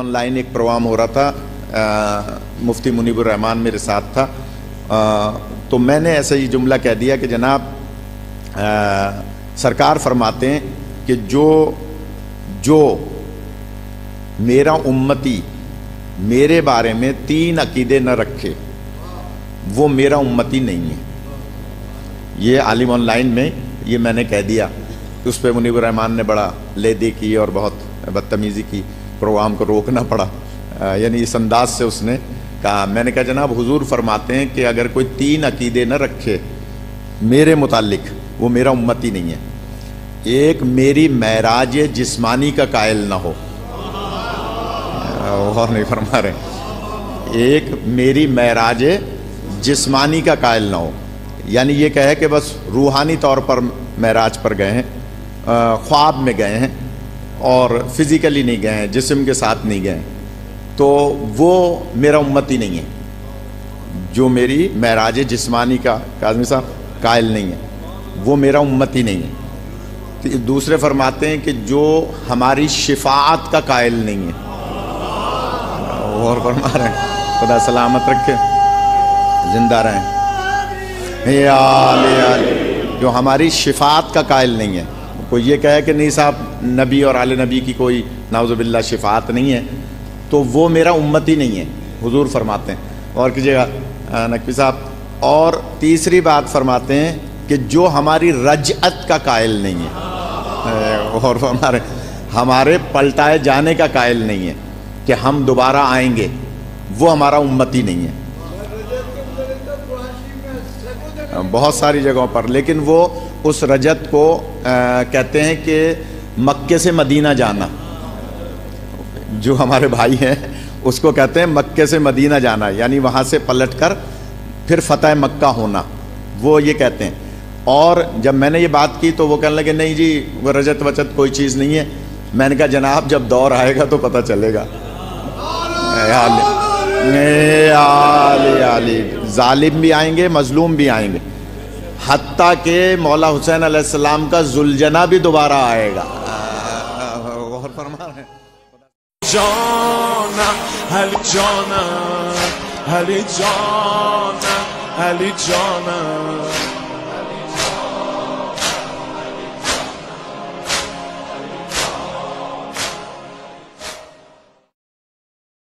Online एक programme हो रहा था मुफ्ती मुनीबुर रहमान मेरे साथ था। आ, तो मैंने ऐसा ही जुमला कह दिया कि जनाब आ, सरकार फरमाते हैं कि जो जो मेरा उम्मती मेरे बारे में तीन अकीदे न रखे वो मेरा उम्मती नहीं है। ये आलिम ऑनलाइन में ये मैंने कह दिया उस पर मुनीबर रहमान ने बड़ा लेदी की और बहुत बदतमीज़ी की। प्रोग्राम को रोकना पड़ा। यानी इस अंदाज से उसने कहा, मैंने कहा, जनाब, हुजूर फरमाते हैं कि अगर कोई तीन अकीदे न रखे, मेरे मुतालिक, वो मेरा उम्मती नहीं है। एक, मेरी महराज जिस्मानी का कायल ना हो। और नहीं फरमा रहे। एक, मेरी महराज जिस्मानी का कायल ना हो। यानी ये कहे कि बस रूहानी तौर पर महराज पर गए हैं ख्वाब में गए हैं। और फिज़िकली नहीं गए हैं जिसम के साथ नहीं गए तो वो मेरा उम्मती नहीं है। जो मेरी महराज जिस्मानी का काजमी साहब कायल नहीं है, वो मेरा उम्मती नहीं है। तो दूसरे फरमाते हैं कि जो हमारी शिफात का कायल नहीं है। और फरमा रहे हैं, खुदा सलामत रखे, ज़िंदा रहें। जो हमारी शिफात का कायल नहीं है कोई ये कहे कि नहीं साहब, नबी और आल नबी की कोई नाउज़बिल्ला शिफात नहीं है। तो वो मेरा उम्मती नहीं है, हुजूर फरमाते हैं। और कीजिएगा नकवी साहब, और तीसरी बात फरमाते हैं कि जो हमारी रजअत का कायल नहीं है। और हमारे हमारे पलटाए जाने का कायल नहीं है कि हम दोबारा आएँगे, वो हमारा उम्मती नहीं है। बहुत सारी जगहों पर। लेकिन वो उस रजत को आ, कहते हैं कि मक्के से मदीना जाना। जो हमारे भाई हैं उसको कहते हैं मक्के से मदीना जाना यानी वहाँ से पलट कर फिर फतेह मक्का होना। वो ये कहते हैं। और जब मैंने ये बात की तो वो कहने लगे नहीं जी वो रजत वचत कोई चीज़ नहीं है। मैंने कहा जनाब जब दौर आएगा तो पता चलेगा। जालिम भी आएँगे, मजलूम भी आएँगे। हती के मौला हुसैन अलैहिस्सलाम का जुलझना भी दोबारा आएगा। और फरमा रहे जाना जाना जाना।